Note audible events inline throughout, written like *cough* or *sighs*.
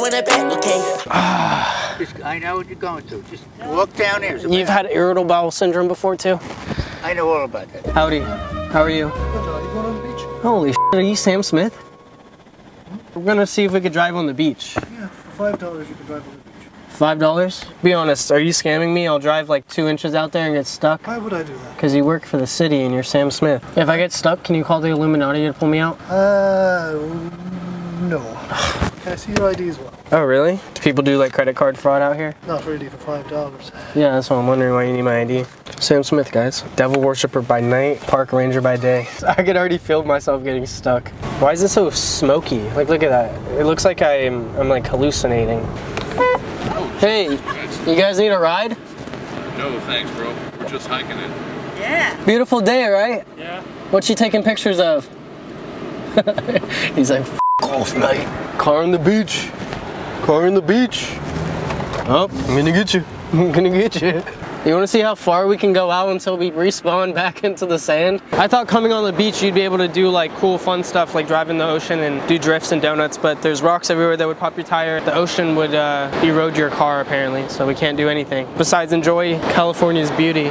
throwing it back, okay? Just, I know what you're going to. Just walk down there. You've had irritable bowel syndrome before too? I know all about that. Howdy. How are you? Holy shit, are you Sam Smith? We're gonna see if we could drive on the beach. Yeah, for five dollars you can drive on the beach. Five dollars? Be honest, are you scamming me? I'll drive like two inches out there and get stuck. Why would I do that? Because you work for the city and you're Sam Smith. If I get stuck, can you call the Illuminati to pull me out? Uh, no. *sighs* *sighs* *sighs* Can I see your ID as well? Oh, really? Do people do like credit card fraud out here? Not really for five dollars. Yeah, that's what I'm wondering why you need my ID. Sam Smith, guys. Devil worshiper by night, park ranger by day. *laughs* I could already feel myself getting stuck. Why is it so smoky? Like, look at that. It looks like I'm, I'm like hallucinating. Hey, you guys need a ride? No, thanks, bro. We're just hiking it. Yeah. Beautiful day, right? Yeah. What's she taking pictures of? *laughs* He's like, F off. Car on the beach. Car on the beach. Oh, I'm gonna get you. *laughs* I'm gonna get you. You wanna see how far we can go out until we respawn *laughs* back into the sand? I thought coming on the beach you'd be able to do like cool fun stuff like drive in the ocean and do drifts and donuts, but there's rocks everywhere that would pop your tire. The ocean would uh, erode your car apparently, so we can't do anything. Besides enjoy California's beauty.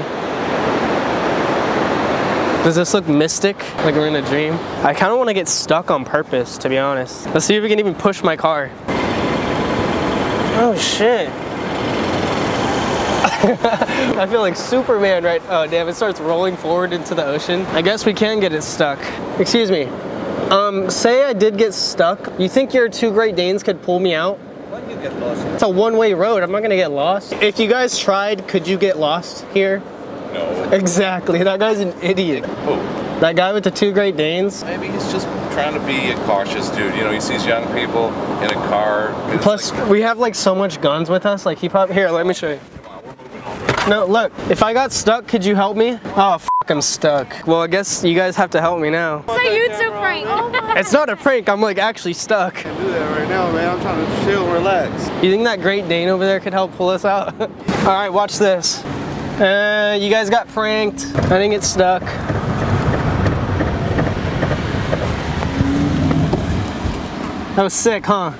Does this look mystic, like we're in a dream? I kind of want to get stuck on purpose, to be honest. Let's see if we can even push my car. Oh shit. *laughs* I feel like Superman right, oh damn, it starts rolling forward into the ocean. I guess we can get it stuck. Excuse me. Um, say I did get stuck. You think your two Great Danes could pull me out? When you get lost? It's a one-way road, I'm not gonna get lost. If you guys tried, could you get lost here? No. Exactly, that guy's an idiot. Who? That guy with the two Great Danes. Maybe he's just trying to be a cautious dude. You know, he sees young people in a car. Plus, like, we have like so much guns with us. Like he probably here. Let me show you. on, we're moving home. No, look. If I got stuck, could you help me? Oh, f I'm stuck. Well, I guess you guys have to help me now. It's a YouTube prank. Oh. *laughs* It's not a prank. I'm like actually stuck. do that right now, man. I'm trying to chill, relax. You think that Great Dane over there could help pull us out? *laughs* All right, watch this. Uh, you guys got pranked. I didn't get stuck. That was sick, huh?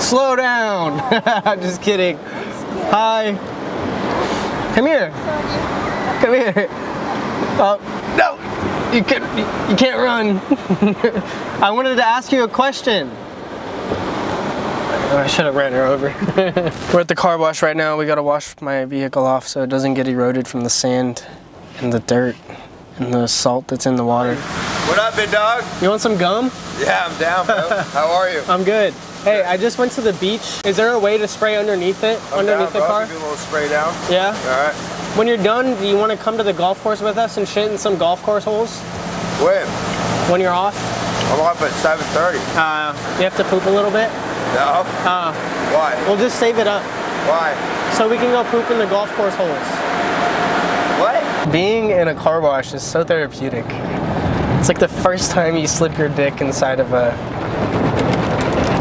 Slow down. *laughs* Just kidding. Hi. Come here. Come here. Oh, no. You can't, you can't run. *laughs* I wanted to ask you a question. I should have ran her over. *laughs* We're at the car wash right now. We gotta wash my vehicle off so it doesn't get eroded from the sand and the dirt and the salt that's in the water. What up, big dog? You want some gum? Yeah, I'm down, bro. How are you? I'm good. Hey, I just went to the beach. Is there a way to spray underneath it? I'm underneath down, the bro. car? Do a little spray down. Yeah? All right. When you're done, do you want to come to the golf course with us and shit in some golf course holes When? when you're off? I'm off at 7:30. Uh, you have to poop a little bit? No. Uh, Why? we'll just save it up Why? so we can go poop in the golf course holes. What? Being in a car wash is so therapeutic. It's like the first time you slip your dick inside of a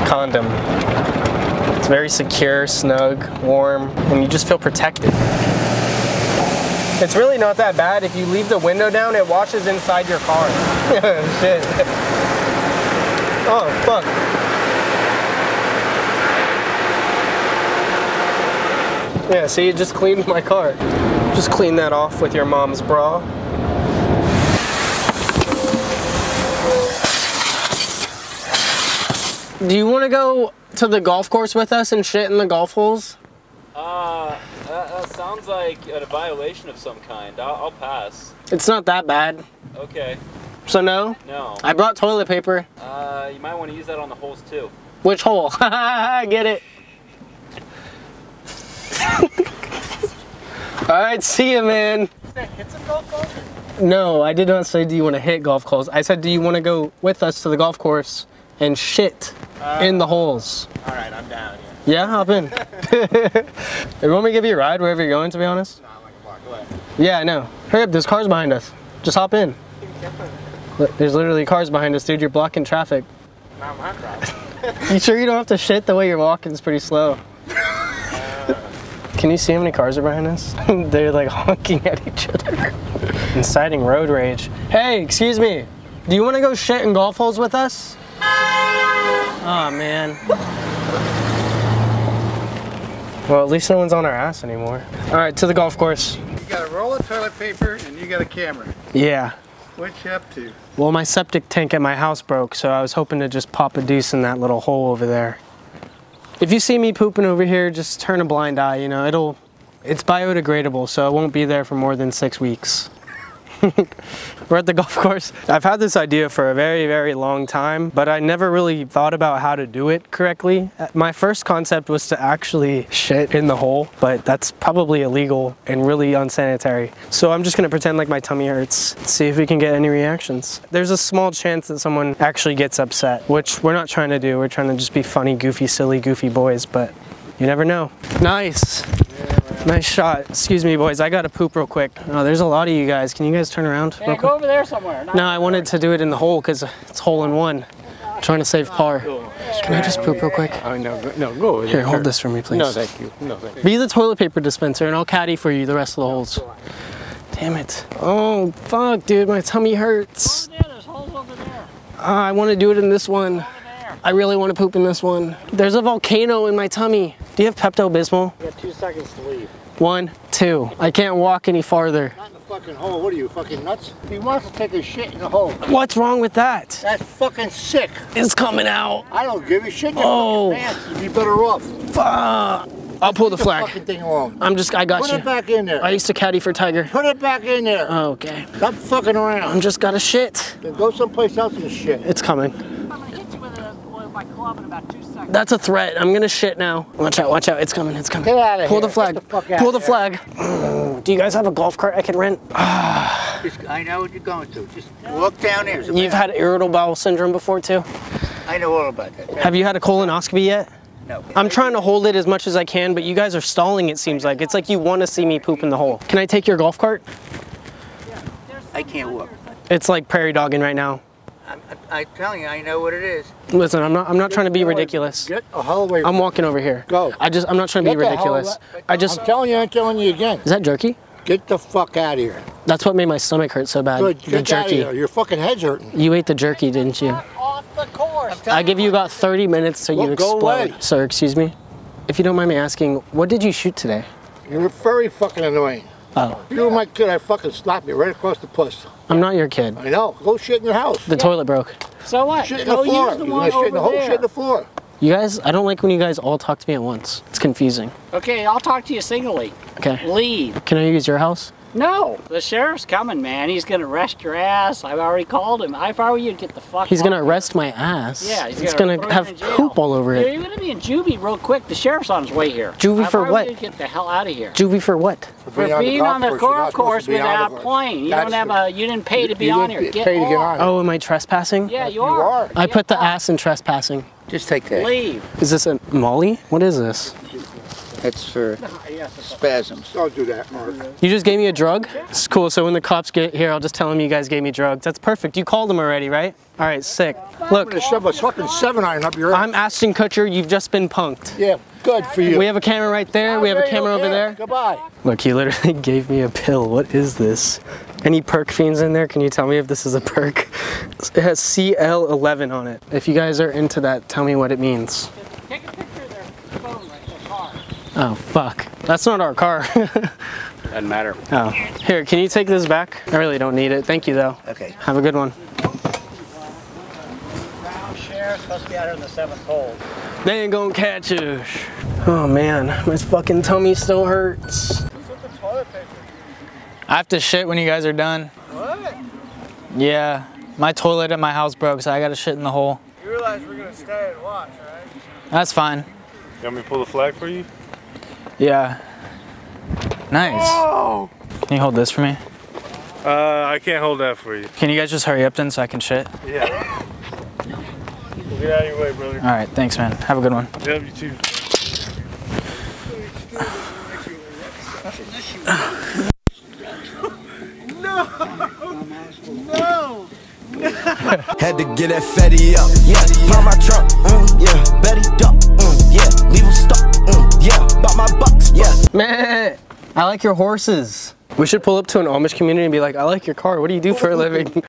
condom. It's very secure, snug, warm, and you just feel protected. It's really not that bad. If you leave the window down, it washes inside your car. *laughs* Shit. Oh, fuck. Yeah, see, it just cleaned my car. Just clean that off with your mom's bra. Do you want to go to the golf course with us and shit in the golf holes? Uh, sounds like a violation of some kind. I'll, I'll pass. It's not that bad. Okay. So no? No. I brought toilet paper. Uh, you might want to use that on the holes too. Which hole? *laughs* I get it. *laughs* All right, see you, man. No, I did not say, do you want to hit golf course? I said, do you want to go with us to the golf course and shit in the holes? All right, I'm down. Yeah, Yeah. hop in. *laughs* you want me to give you a ride wherever you're going, to be honest? No, I'm like a block away. Yeah, I know. Hurry up, there's cars behind us. Just hop in. *laughs* There's literally cars behind us, dude. You're blocking traffic. Not my problem. *laughs* You sure you don't have to shit the way you're walking? It's pretty slow. Can you see how many cars are behind us? They're like honking at each other. Inciting road rage. Hey, excuse me. Do you want to go shit in golf holes with us? Oh man. Well, at least no one's on our ass anymore. All right, to the golf course. You got a roll of toilet paper and you got a camera. Yeah. What you up to? Well, my septic tank at my house broke, so I was hoping to just pop a deuce in that little hole over there. If you see me pooping over here, just turn a blind eye, you know, it'll, it's biodegradable, so it won't be there for more than six weeks. *laughs* We're at the golf course. I've had this idea for a very, very long time, but I never really thought about how to do it correctly. Uh, my first concept was to actually shit in the hole, but that's probably illegal and really unsanitary. So I'm just gonna pretend like my tummy hurts, see if we can get any reactions. There's a small chance that someone actually gets upset, which we're not trying to do. We're trying to just be funny, goofy, silly, goofy boys, but you never know. Nice. Nice shot. Excuse me, boys. I gotta poop real quick. Oh, there's a lot of you guys. Can you guys turn around? Yeah, go over there somewhere. No, I wanted to do it in the hole because it's hole in one. I'm trying to save par. Can I just poop real quick? Oh, no, go, no, go over Here, hold this for me, please. No, thank you. No, thank you. Be the toilet paper dispenser and I'll caddy for you the rest of the holes. Damn it. Oh, fuck, dude. My tummy hurts. Yeah, there's holes over there. Ah, I want to do it in this one. There. I really want to poop in this one. There's a volcano in my tummy. Do you have Pepto Bismol? You got two seconds to leave. One, two. I can't walk any farther. Not in the fucking hole. What are you, fucking nuts? He wants to take a shit in the hole. What's wrong with that? That's fucking sick. It's coming out. I don't give a shit. Oh. pants. You'd be better off. Fuck. I'll pull the the flag. fucking thing alone. I'm just, I got Put you. it back in there. I used to caddy for Tiger. Put it back in there. Okay. Stop fucking around. I'm just got a shit. Then go someplace else and shit. It's coming. That's a threat. I'm gonna shit now. Watch out, watch out. It's coming, it's coming. Get outta Pull here. the flag. The fuck out Pull the here. flag. Mm, Do you guys have a golf cart I can rent? *sighs* Just, I know what you're going to. Just walk down there. You've had irritable bowel syndrome before too? I know all about that. Have you had a colonoscopy yet? No. I'm trying to hold it as much as I can, but you guys are stalling it seems like. It's like you want to see me poop in the hole. Can I take your golf cart? I can't walk. It's like prairie dogging right now. I'm, I'm telling you, I know what it is. Listen, I'm not I'm not trying to be ridiculous. Get the hell away. I'm walking over here. Go. I just I'm not trying to Get be ridiculous. away. I just I'm telling you, I'm telling you again. Is that jerky? Get the fuck out of here. That's what made my stomach hurt so bad. Good. the Get out of jerky. here. Your fucking head's hurting. You ate the jerky, didn't you? Off the course. I give you about 30 minutes till you Well, go explode. away. Sir, excuse me. If you don't mind me asking, what did you shoot today? You're very fucking annoying. Oh, If you were my kid, I'd fucking slap you right across the puss. I'm not your kid. I know. Go shit in your house. The toilet broke. So what? Shit in Go the floor. use the You're one shit in the over whole shit in the floor. You guys, I don't like when you guys all talk to me at once. It's confusing. Okay, I'll talk to you singly. Okay. Leave. Can I use your house? No, the sheriff's coming, man. He's gonna arrest your ass. I've already called him. If I were you, get the fuck. He's gonna off. arrest my ass. Yeah, he's it's gonna, gonna have poop all over You're it. you're gonna be in juvie real quick. The sheriff's on his way here. Juvie If for I what? you, Get the hell out of here. Juvie for what? For being on the you're golf not course to be on without the- playing. You That's don't have a. You didn't pay to be you on didn't here. Get pay to get off. on. Oh, am I trespassing? Yeah, you You are. are. I Get put the ass in trespassing. Just take that. Leave. Is this a Molly? What is this? That's for spasms. Don't do that, Mark. You just gave me a drug? It's cool. So when the cops get here, I'll just tell them you guys gave me drugs. That's perfect. You called them already, right? All right, sick. I'm Look, gonna shove a fucking seven iron up your ass. I'm Ashton Kutcher. You've just been punked. Yeah, good for you. We have a camera right there. We have a camera over there. Goodbye. Look, he literally *laughs* gave me a pill. What is this? Any perk fiends in there? Can you tell me if this is a perk? It has CL11 on it. If you guys are into that, tell me what it means. Take a picture of their phone, like their car. Oh, fuck. That's not our car. *laughs* Doesn't matter. oh. Here, can you take this back? I really don't need it. Thank you, though. Okay. Have a good one. Brown supposed to be out in the seventh hole. They ain't gonna catch us. Oh man, my fucking tummy still hurts. I have to shit when you guys are done. What? Yeah, my toilet at my house broke, so I gotta shit in the hole. You realize we're gonna stay and watch, right? That's fine. You want me to pull the flag for you? Yeah. Nice. Oh! Can you hold this for me? Uh, I can't hold that for you. Can you guys just hurry up then so I can shit? Yeah. Get out of your way, brother. All right, thanks, man. Have a good one. Yep, you too. no! *laughs* No! Had to get that fatty up, yeah. Pop my trunk, mm, yeah. Betty duck, mm, yeah. Leave 'em stuck, my bucks, yeah. Man, I like your horses. We should pull up to an Amish community and be like, I like your car. What do you do for a living?